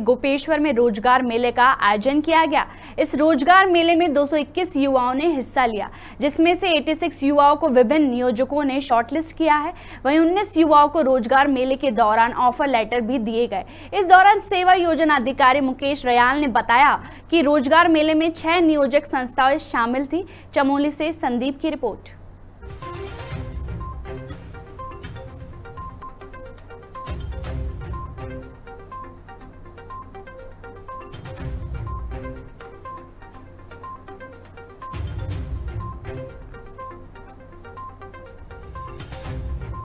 गोपेश्वर में रोज़गार मेले का आयोजन किया गया। इस रोज़गार मेले में 221 युवाओं ने हिस्सा लिया, जिसमें से 86 युवाओं को विभिन्न नियोजकों ने शॉर्टलिस्ट किया है। वहीं 19 युवाओं को रोज़गार मेले के दौरान ऑफ़र लेटर भी दिए गए। इस दौरान सेवा योजना अधिकारी मुकेश रयाल ने बताया कि रोज़गार मेले में छह नियोजक संस्थाएँ शामिल थी। चमोली से संदीप की रिपोर्ट।